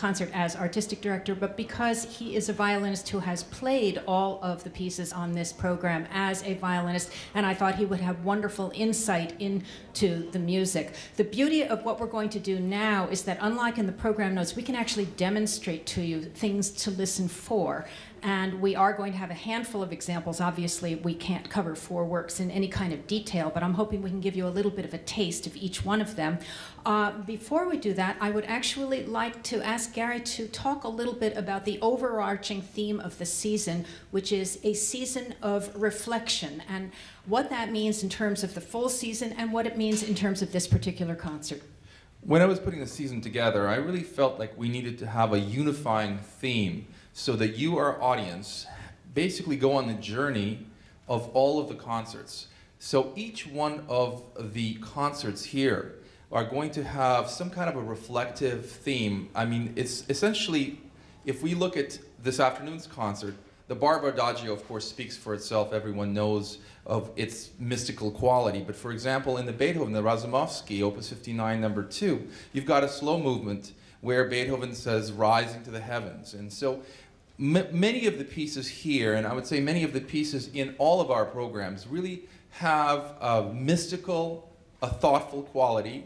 concert as artistic director, but because he is a violinist who has played all of the pieces on this program as a violinist, and I thought he would have wonderful insight into the music. The beauty of what we're going to do now is that, unlike in the program notes, we can actually demonstrate to you things to listen for. And we are going to have a handful of examples. Obviously, we can't cover four works in any kind of detail, but I'm hoping we can give you a little bit of a taste of each one of them. Uh, before we do that, I would actually like to ask Gary to talk a little bit about the overarching theme of the season, which is a season of reflection, and what that means in terms of the full season and what it means in terms of this particular concert. When I was putting the season together, I really felt like we needed to have a unifying theme so that you, our audience, basically go on the journey of all of the concerts. So each one of the concerts here are going to have some kind of a reflective theme. I mean, it's essentially, if we look at this afternoon's concert, the Barber Adagio, of course, speaks for itself. Everyone knows of its mystical quality. But for example, in the Beethoven, the Razumovsky, Opus 59, number two, you've got a slow movement where Beethoven says, rising to the heavens. And so many of the pieces here, and I would say many of the pieces in all of our programs, really have a mystical, a thoughtful quality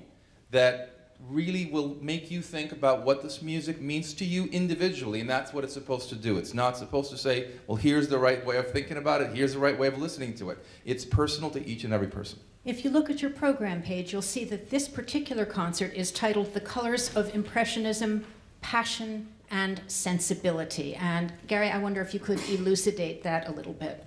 that really will make you think about what this music means to you individually, and that's what it's supposed to do. It's not supposed to say, well, here's the right way of thinking about it, here's the right way of listening to it. It's personal to each and every person. If you look at your program page, you'll see that this particular concert is titled The Colors of Impressionism, Passion, and sensibility. And Gary, I wonder if you could elucidate that a little bit.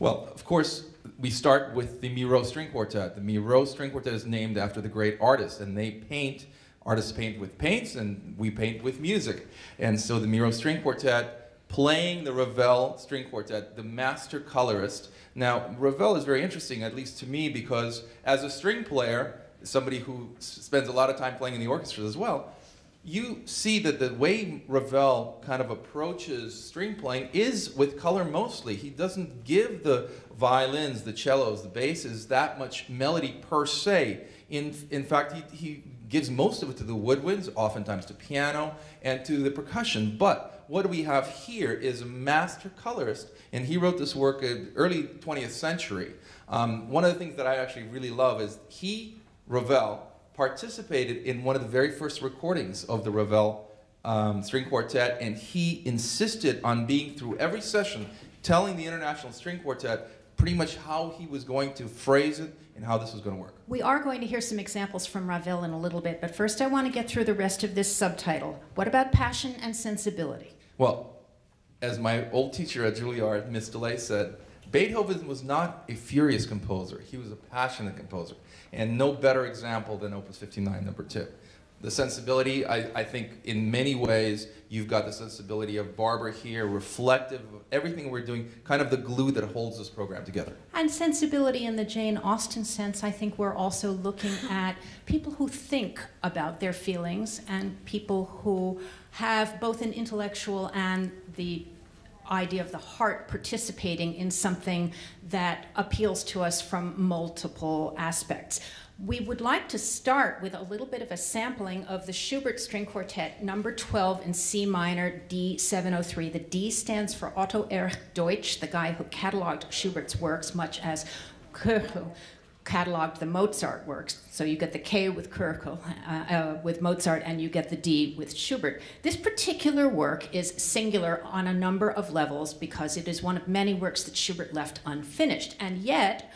Well, of course, we start with the Miro String Quartet. The Miro String Quartet is named after the great artist, and they paint, artists paint with paints, and we paint with music. And so the Miro String Quartet, playing the Ravel String Quartet, the master colorist. Now, Ravel is very interesting, at least to me, because as a string player, somebody who spends a lot of time playing in the orchestra as well, you see that the way Ravel kind of approaches string playing is with color mostly. He doesn't give the violins, the cellos, the basses that much melody per se. In, in fact, he, he gives most of it to the woodwinds, oftentimes to piano, and to the percussion. But what we have here is a master colorist, and he wrote this work in early 20th century. Um, one of the things that I actually really love is he, Ravel, participated in one of the very first recordings of the Ravel um, String Quartet, and he insisted on being through every session telling the International String Quartet pretty much how he was going to phrase it and how this was going to work. We are going to hear some examples from Ravel in a little bit, but first I want to get through the rest of this subtitle. What about passion and sensibility? Well, as my old teacher at Juilliard, Miss DeLay, said, Beethoven was not a furious composer. He was a passionate composer. And no better example than Opus 59, number two. The sensibility, I, I, think in many ways, you've got the sensibility of Barber here, reflective of everything we're doing, kind of the glue that holds this program together. And sensibility in the Jane Austen sense, I think we're also looking at people who think about their feelings and people who have both an intellectual and the idea of the heart participating in something that appeals to us from multiple aspects. We would like to start with a little bit of a sampling of the Schubert String Quartet, number 12 in C minor, D703. The D stands for Otto Erich Deutsch, the guy who cataloged Schubert's works, much as cataloged the Mozart works. So you get the K with Köchel, uh, uh, with Mozart, and you get the D with Schubert. This particular work is singular on a number of levels because it is one of many works that Schubert left unfinished. And yet,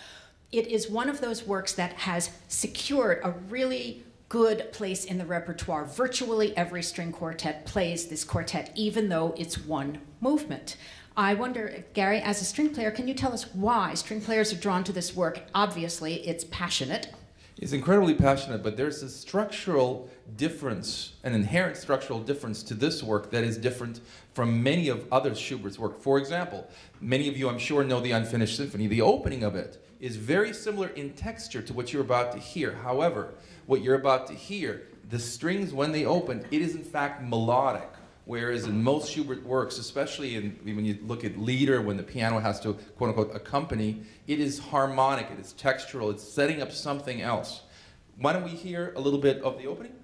it is one of those works that has secured a really good place in the repertoire. Virtually every string quartet plays this quartet, even though it's one movement. I wonder, Gary, as a string player, can you tell us why string players are drawn to this work? Obviously, it's passionate. It's incredibly passionate, but there's a structural difference, an inherent structural difference to this work that is different from many of other Schubert's work. For example, many of you, I'm sure, know the Unfinished Symphony. The opening of it is very similar in texture to what you're about to hear. However, what you're about to hear, the strings, when they open, it is in fact melodic. Whereas in most Schubert works, especially in, when you look at Lieder, when the piano has to quote unquote accompany, it is harmonic, it is textural, it's setting up something else. Why don't we hear a little bit of the opening?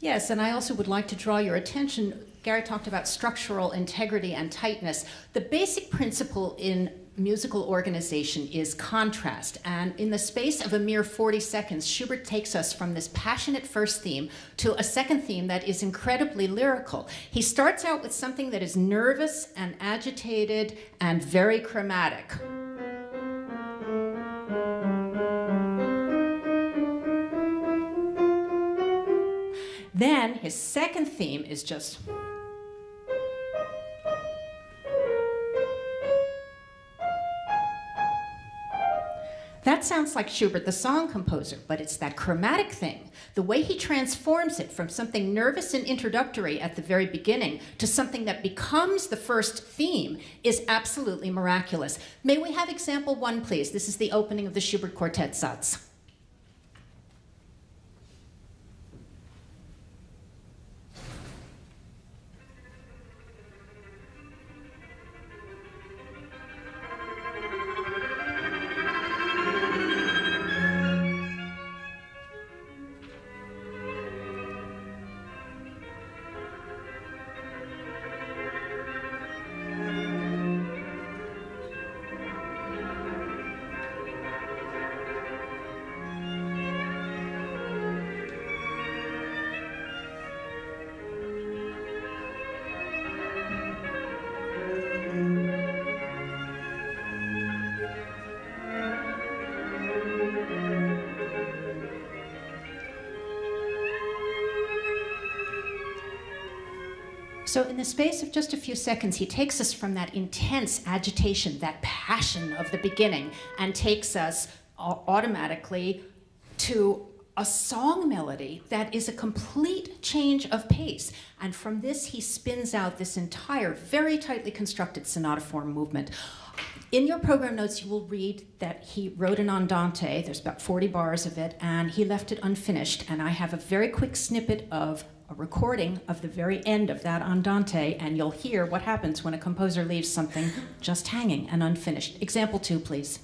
Yes, and I also would like to draw your attention. Gary talked about structural integrity and tightness. The basic principle in musical organization is contrast. And in the space of a mere 40 seconds, Schubert takes us from this passionate first theme to a second theme that is incredibly lyrical. He starts out with something that is nervous and agitated and very chromatic. Then his second theme is just. That sounds like Schubert, the song composer, but it's that chromatic thing, the way he transforms it from something nervous and introductory at the very beginning to something that becomes the first theme is absolutely miraculous. May we have example one, please? This is the opening of the Schubert Quartet Satz. So, in the space of just a few seconds, he takes us from that intense agitation, that passion of the beginning, and takes us automatically to a song melody that is a complete change of pace. And from this, he spins out this entire, very tightly constructed sonata form movement. In your program notes, you will read that he wrote an andante. There's about 40 bars of it, and he left it unfinished. And I have a very quick snippet of a recording of the very end of that andante, and you'll hear what happens when a composer leaves something just hanging and unfinished. Example two, please.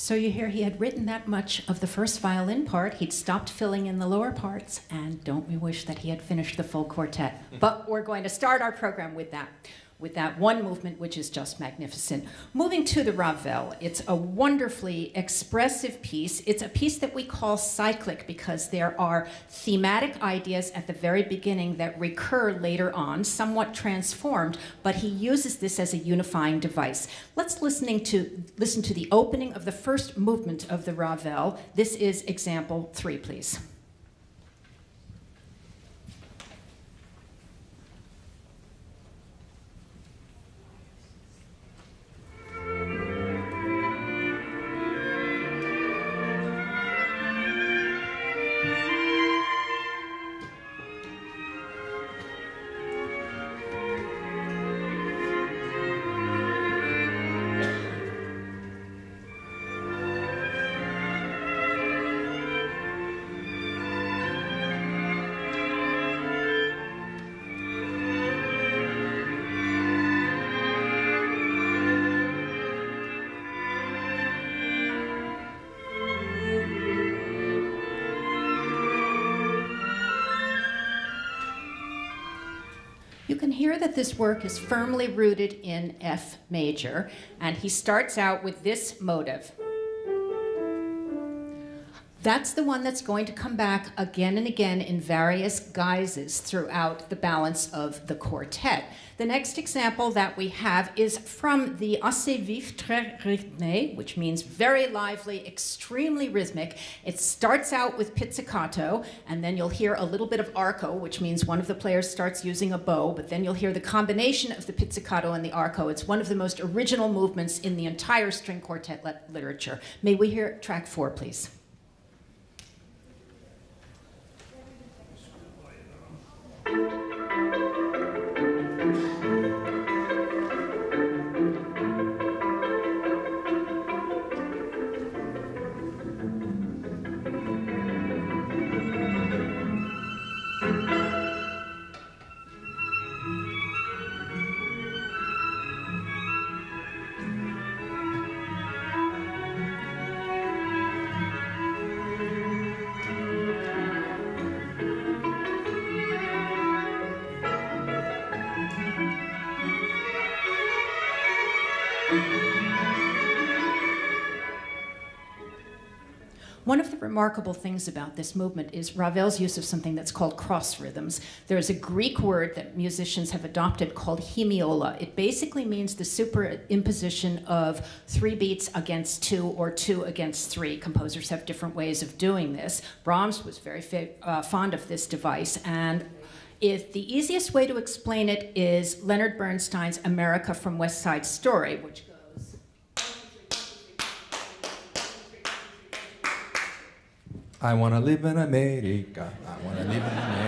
So you hear he had written that much of the first violin part. He'd stopped filling in the lower parts, and don't we wish that he had finished the full quartet? Mm-hmm. But we're going to start our program with that with that one movement, which is just magnificent. Moving to the Ravel, it's a wonderfully expressive piece. It's a piece that we call cyclic because there are thematic ideas at the very beginning that recur later on, somewhat transformed, but he uses this as a unifying device. Let's listening to, listen to the opening of the first movement of the Ravel. This is example three, please. Can hear that this work is firmly rooted in F major, and he starts out with this motive. That's the one that's going to come back again and again in various guises throughout the balance of the quartet. The next example that we have is from the assez vif, très rythmé, which means very lively, extremely rhythmic. It starts out with pizzicato, and then you'll hear a little bit of arco, which means one of the players starts using a bow, but then you'll hear the combination of the pizzicato and the arco. It's one of the most original movements in the entire string quartet literature. May we hear track four, please? One of the remarkable things about this movement is Ravel's use of something that's called cross rhythms. There is a Greek word that musicians have adopted called hemiola. It basically means the superimposition of three beats against two or two against three. Composers have different ways of doing this. Brahms was very uh, fond of this device, and if the easiest way to explain it is Leonard Bernstein's America from West Side Story, which goes. I want to live in America. I want to live in America.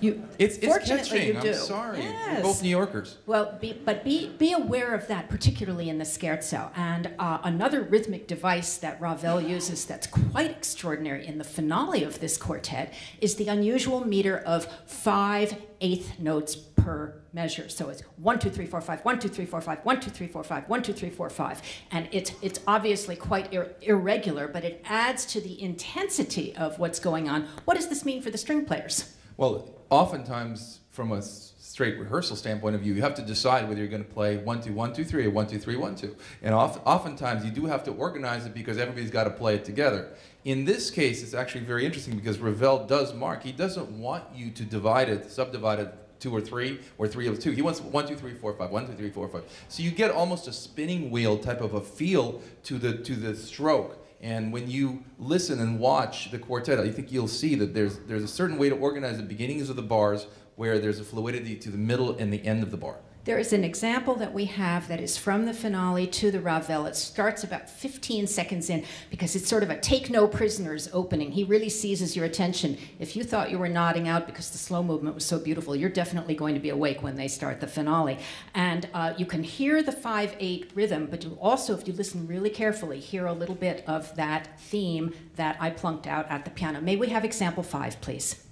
You, it's, it's fortunately catching. you do. I'm sorry. Yes. We're both New Yorkers. Well, be, but be, be aware of that, particularly in the scherzo. And uh, another rhythmic device that Ravel uses that's quite extraordinary in the finale of this quartet is the unusual meter of five eighth notes per measure. So it's one, two, three, four, five, one, two, three, four, five, one, two, three, four, five, one, two, three, four, five. And it's, it's obviously quite ir irregular, but it adds to the intensity of what's going on. What does this mean for the string players? Well, oftentimes, from a straight rehearsal standpoint of view, you have to decide whether you're going to play one, two, one, two, three, or one, two, three, one, two. And oft oftentimes, you do have to organize it because everybody's got to play it together. In this case, it's actually very interesting because Ravel does mark. He doesn't want you to divide it, subdivide it two or three, or three of two. He wants one, two, three, four, five, one, two, three, four, five. So you get almost a spinning wheel type of a feel to the to the stroke. And when you listen and watch the quartet, I think you'll see that there's, there's a certain way to organize the beginnings of the bars where there's a fluidity to the middle and the end of the bar. There is an example that we have that is from the finale to the Ravel. It starts about 15 seconds in because it's sort of a take no prisoners opening. He really seizes your attention. If you thought you were nodding out because the slow movement was so beautiful, you're definitely going to be awake when they start the finale. And uh, you can hear the 5 8 rhythm, but you also, if you listen really carefully, hear a little bit of that theme that I plunked out at the piano. May we have example 5, please?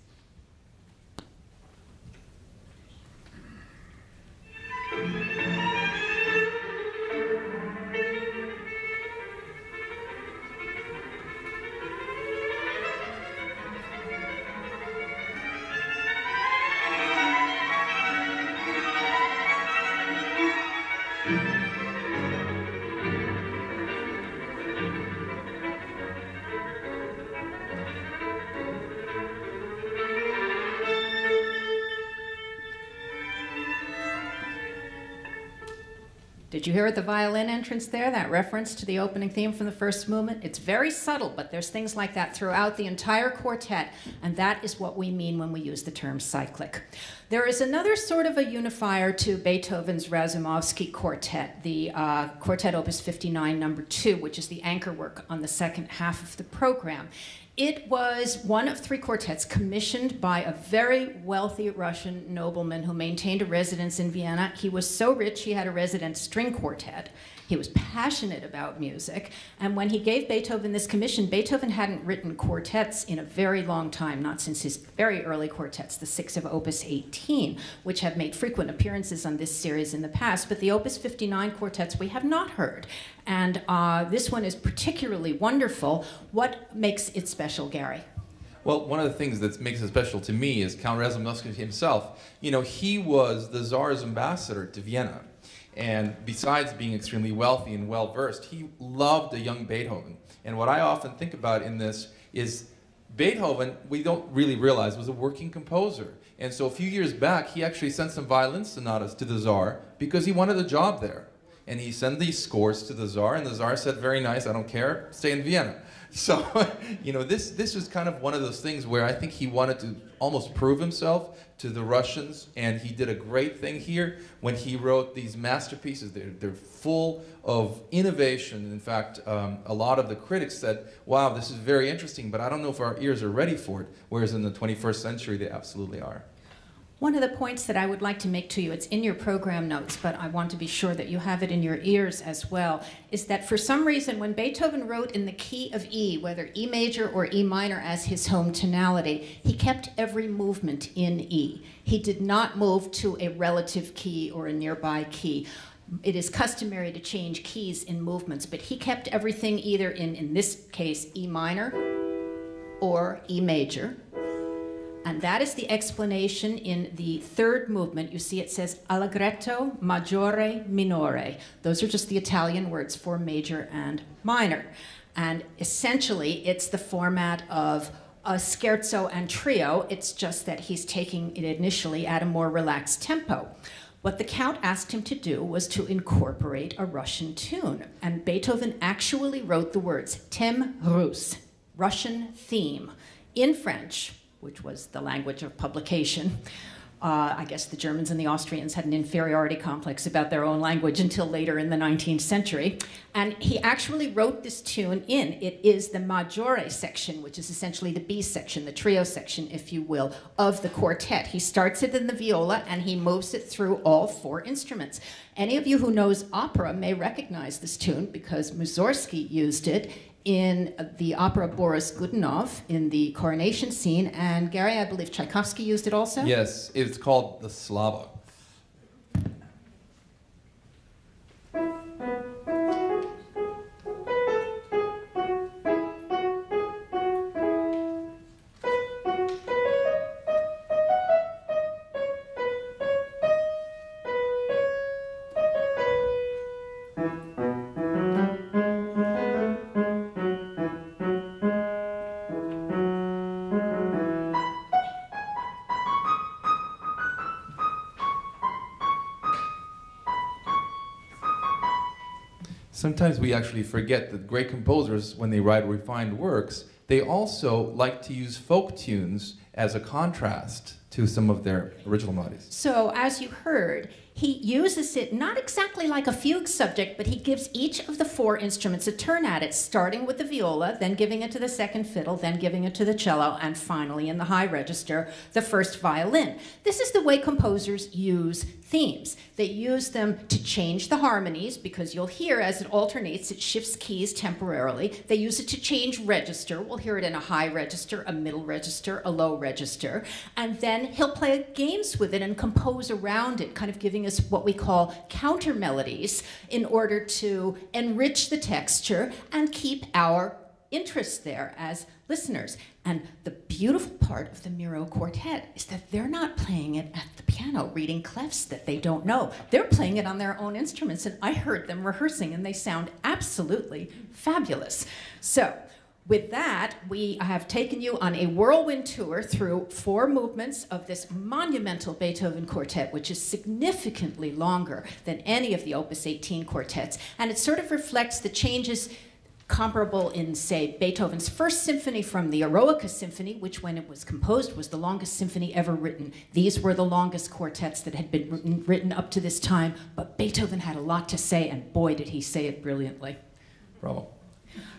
Did you hear at the violin entrance there, that reference to the opening theme from the first movement? It's very subtle, but there's things like that throughout the entire quartet, and that is what we mean when we use the term cyclic. There is another sort of a unifier to Beethoven's Razumovsky quartet, the uh, Quartet Opus 59, number two, which is the anchor work on the second half of the program. It was one of three quartets commissioned by a very wealthy Russian nobleman who maintained a residence in Vienna. He was so rich he had a resident string quartet. He was passionate about music. And when he gave Beethoven this commission, Beethoven hadn't written quartets in a very long time, not since his very early quartets, the six of Opus 18, which have made frequent appearances on this series in the past. But the Opus 59 quartets we have not heard. And uh, this one is particularly wonderful. What makes it special, Gary? Well, one of the things that makes it special to me is Count Razumovsky himself. You know, he was the Tsar's ambassador to Vienna. And besides being extremely wealthy and well versed, he loved a young Beethoven. And what I often think about in this is Beethoven, we don't really realize, was a working composer. And so a few years back, he actually sent some violin sonatas to the Tsar because he wanted a job there. And he sent these scores to the Tsar, and the Tsar said, Very nice, I don't care, stay in Vienna. So, you know, this, this was kind of one of those things where I think he wanted to almost prove himself to the Russians, and he did a great thing here when he wrote these masterpieces. They're, they're full of innovation. In fact, um, a lot of the critics said, wow, this is very interesting, but I don't know if our ears are ready for it, whereas in the 21st century, they absolutely are. One of the points that I would like to make to you, it's in your program notes, but I want to be sure that you have it in your ears as well, is that for some reason when Beethoven wrote in the key of E, whether E major or E minor as his home tonality, he kept every movement in E. He did not move to a relative key or a nearby key. It is customary to change keys in movements, but he kept everything either in, in this case, E minor or E major and that is the explanation in the third movement. You see it says allegretto, maggiore, minore. Those are just the Italian words for major and minor. And essentially, it's the format of a scherzo and trio. It's just that he's taking it initially at a more relaxed tempo. What the Count asked him to do was to incorporate a Russian tune, and Beethoven actually wrote the words Thème russe, Russian theme, in French, which was the language of publication. Uh, I guess the Germans and the Austrians had an inferiority complex about their own language until later in the 19th century. And he actually wrote this tune in. It is the maggiore section, which is essentially the B section, the trio section, if you will, of the quartet. He starts it in the viola and he moves it through all four instruments. Any of you who knows opera may recognize this tune because Mussorgsky used it in the opera Boris Godunov in the coronation scene, and Gary, I believe Tchaikovsky used it also? Yes, it's called the Slava. Sometimes we actually forget that great composers, when they write refined works, they also like to use folk tunes as a contrast to some of their original melodies. So, as you heard, he uses it not exactly like a fugue subject, but he gives each of the four instruments a turn at it, starting with the viola, then giving it to the second fiddle, then giving it to the cello, and finally in the high register, the first violin. This is the way composers use themes. They use them to change the harmonies because you'll hear as it alternates, it shifts keys temporarily. They use it to change register. We'll hear it in a high register, a middle register, a low register. And then he'll play games with it and compose around it, kind of giving us what we call counter melodies in order to enrich the texture and keep our interest there as listeners. And the beautiful part of the Miro Quartet is that they're not playing it at the piano, reading clefs that they don't know. They're playing it on their own instruments, and I heard them rehearsing, and they sound absolutely fabulous. So, with that, we have taken you on a whirlwind tour through four movements of this monumental Beethoven quartet, which is significantly longer than any of the Opus 18 quartets. And it sort of reflects the changes comparable in, say, Beethoven's first symphony from the Eroica Symphony, which, when it was composed, was the longest symphony ever written. These were the longest quartets that had been written, written up to this time, but Beethoven had a lot to say, and boy, did he say it brilliantly. Bravo.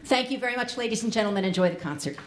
Thank you very much, ladies and gentlemen. Enjoy the concert.